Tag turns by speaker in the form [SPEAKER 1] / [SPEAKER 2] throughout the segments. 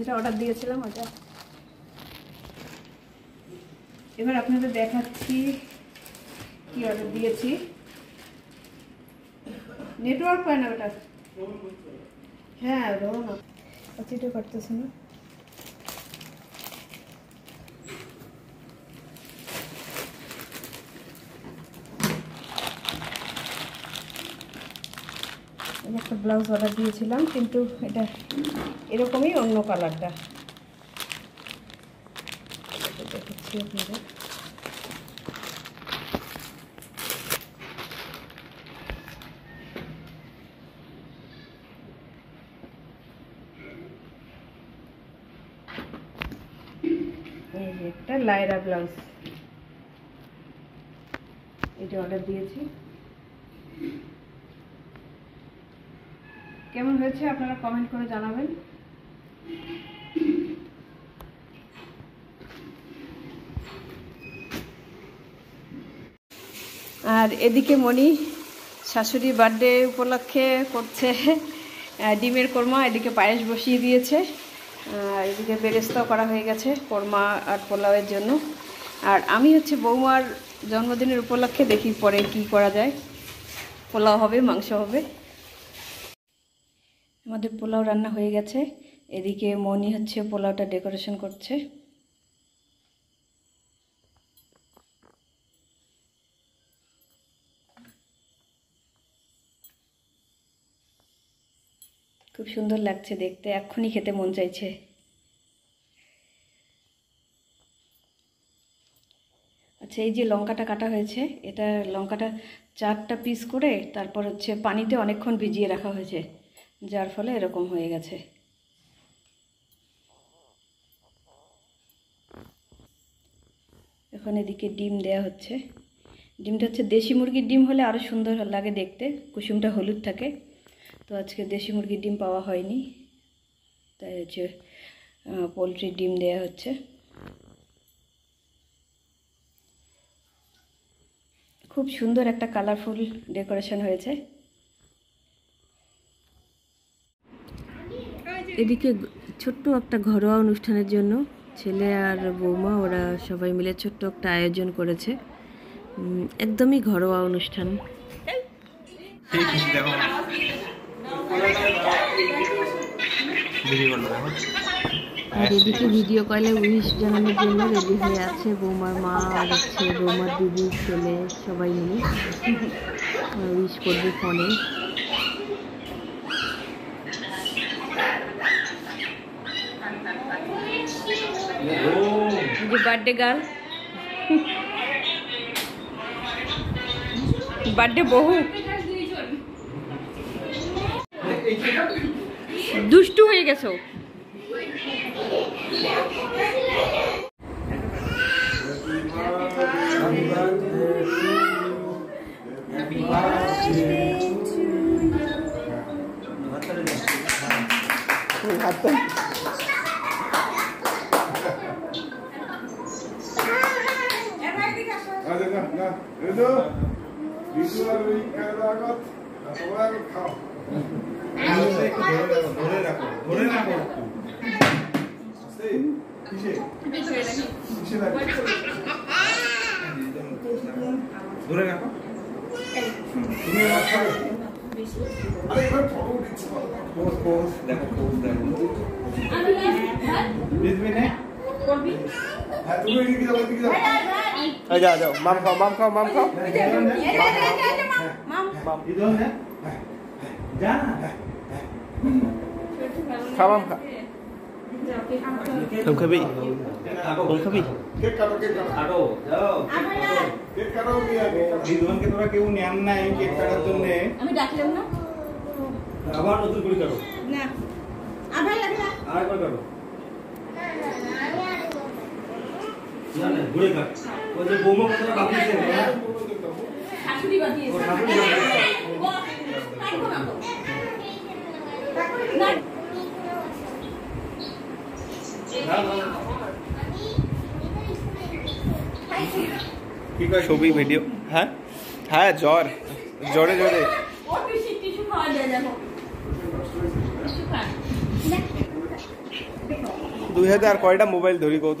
[SPEAKER 1] যেটা অর্ডার দিয়েছিলাম ওটা। এবার আপনাদের দেখাচ্ছি কি অর্ডার দিয়েছি। নেটওয়ার্ক পায় না ওটা? হ্যাঁ ধরো না চিঠি করতেছে না। আমি একটা ব্লাউজ অর্ডার দিয়েছিলাম, কিন্তু এটা এরকমই অন্য কালারটা। দেখাচ্ছি আপনাদের। একটা ব্লাউজ। এটা অর্ডার দিয়েছি। কেমন হয়েছে আপনারা কমেন্ট করে জানাবেন। আর এদিকে মণি শাশুড়ি বার্থডে উপলক্ষে করছে ডিমের কোরমা, এদিকে পায়েস বসিয়ে দিয়েছে। আর এদিকে বেরেস্তাও করা হয়ে গেছে কোরমা আর পোলাওয়ের জন্য। আর আমি হচ্ছে বৌমার জন্মদিনের উপলক্ষে দেখি পরে কি করা যায়। পোলাও হবে, মাংস হবে। আমাদের পোলাও রান্না হয়ে গেছে। এদিকে মনি হচ্ছে পোলাওটা ডেকোরেশন করছে। খুব সুন্দর লাগছে দেখতে, এক্ষুনি খেতে মন চাইছে। আচ্ছা এই যে লঙ্কাটা কাটা হয়েছে, এটা লঙ্কাটা চারটা পিস করে তারপর হচ্ছে পানিতে অনেকক্ষণ ভিজিয়ে রাখা হয়েছে। যার ফলে এরকম হয়ে গেছে। এখন এদিকে ডিম দেয়া হচ্ছে। ডিমটা হচ্ছে দেশি মুরগির ডিম হলে আরও সুন্দর লাগে দেখতে। কুসুমটা হলুদ থাকে। তো আজকে দেশি মুরগির ডিম পাওয়া হয়নি। তাই হচ্ছে পোলট্রির ডিম দেয়া হচ্ছে। খুব সুন্দর একটা কালারফুল ডেকোরেশন হয়েছে। এদিকে ছোট্ট একটা ঘরোয়া অনুষ্ঠানের জন্য ছেলে আর বৌমা, ওরা সবাই মিলে ছোট্ট একটা আয়োজন করেছে। একদমই ঘরোয়া অনুষ্ঠান। এদিকে ভিডিও কলে উইশ জানানোর জন্য রেডি হয়ে আছে বৌমার মা আর হচ্ছে বৌমার দিদি ছেলে সবাই মিলে। উইশ করবে ফোনে যে বার্থডে গার্ল বার্থডে বহু দুষ্টু হয়ে গেছো
[SPEAKER 2] আরে না না রেদো বিজু আর ওই তোমরা আগত খাও
[SPEAKER 3] ধরে রাখো ধরে রাখো ধরে রাখো
[SPEAKER 2] তুমি আরে এবার ফটো উঠিচ্ছে
[SPEAKER 3] পোজ পোজ দেখো পোজ দেখো বুঝবি না
[SPEAKER 2] হ্যাঁ তুমি এদিকে যাও এদিকে যাও।
[SPEAKER 4] এই যাও যাও মাম খাও মাম খাও মাম খাও। খা মাম খা। তুমি খাবি? তুমি খাবি?
[SPEAKER 3] রিদওয়ানকে তোরা কেউ নেন নাই কেক কাটার জন্য।
[SPEAKER 1] আমি ডাকলাম না।
[SPEAKER 3] আবার নতুন করে কাটো।
[SPEAKER 1] না। আবার লাগলা।
[SPEAKER 3] আরেকবার কাটো। না না ঘুরে কাট ওই যে বৌমা কথা ভাবছে
[SPEAKER 1] শাশুড়ি বাদিয়েছে
[SPEAKER 3] শাশুড়ি বাদিয়েছে।
[SPEAKER 1] না
[SPEAKER 3] কি কয়
[SPEAKER 4] ছবি, ভিডিও। হ্যাঁ? হ্যাঁ জ্বর। জ্বরে জ্বরে। দুই হাতে আর কয়টা মোবাইল ধরি কত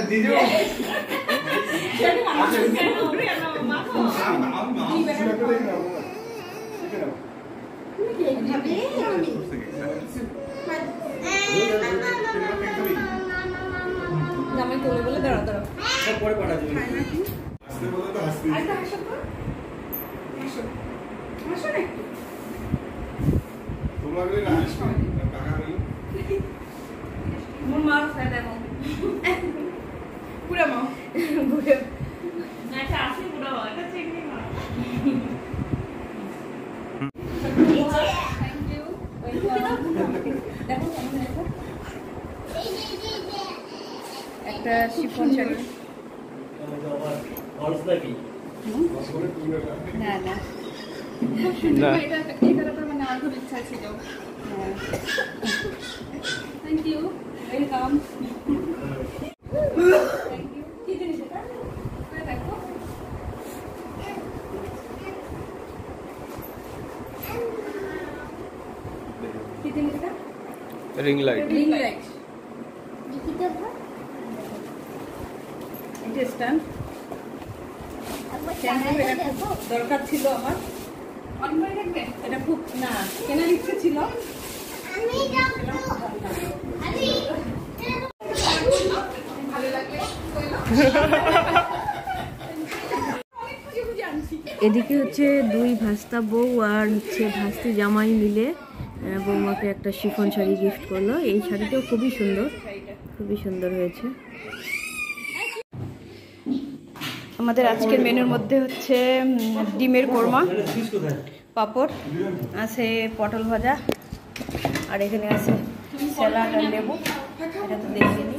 [SPEAKER 2] নাজিয়াকে হাত করে লেখতে খালি আমার এ আয় একটু দাও, একটু দাও। জিজু
[SPEAKER 1] জামাই বলে দাঁড়া দাঁড়া
[SPEAKER 3] সব পরে পাঠাচ্ছি
[SPEAKER 2] হাসতে বলে না
[SPEAKER 1] ফেলে মা। ঘুরে একটা শিফন শাড়ি।
[SPEAKER 3] অলস
[SPEAKER 1] না না।
[SPEAKER 4] না।
[SPEAKER 5] এটা কালারটা মানে আমার খুব ইচ্ছা ছিল। Thank you welcome thank you কি জিনিস এটা এটা দেখো কি জিনিস এটা
[SPEAKER 4] রিং লাইট
[SPEAKER 5] রিং লাইট
[SPEAKER 1] এটা স্ট্যান্ড দরকার ছিল আমার?
[SPEAKER 5] অন করে দেখবে
[SPEAKER 1] এটা খুব না কেনার ইচ্ছে ছিল।
[SPEAKER 5] ভালো লাগলে কইলো
[SPEAKER 1] এদিকে হচ্ছে দুই ভাস্তা বউ আর হচ্ছে ভাস্তি জামাই মিলে বৌমাকে একটা শিফন শাড়ি গিফট করল। এই শাড়িটাও খুবই সুন্দর। খুবই সুন্দর হয়েছে। আমাদের আজকের মেনুর মধ্যে হচ্ছে ডিমের কোরমা, পাপড়, আছে পটল ভাজা, আর এখানে আছে স্যালাড আর লেবু। এটা তো দেখিনি।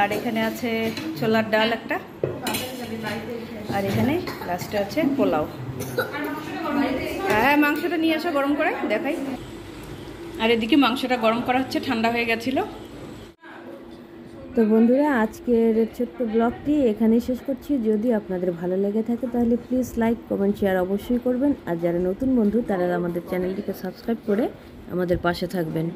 [SPEAKER 1] আর এখানে আছে ছোলার ডাল একটা। আর এখানে লাস্টে আছে পোলাও। হ্যাঁ মাংসটা নিয়ে আসা, গরম করে দেখাই। আর এদিকে মাংসটা গরম করা হচ্ছে, ঠান্ডা হয়ে গেছিল। তো বন্ধুরা, আজকের ছোট্ট ব্লগটি এখানেই শেষ করছি। যদি আপনাদের ভালো লেগে থাকে, তাহলে প্লিজ লাইক কমেন্ট শেয়ার অবশ্যই করবেন। আর যারা নতুন বন্ধু, তারা আমাদের চ্যানেলটিকে সাবস্ক্রাইব করে আমাদের পাশে থাকবেন।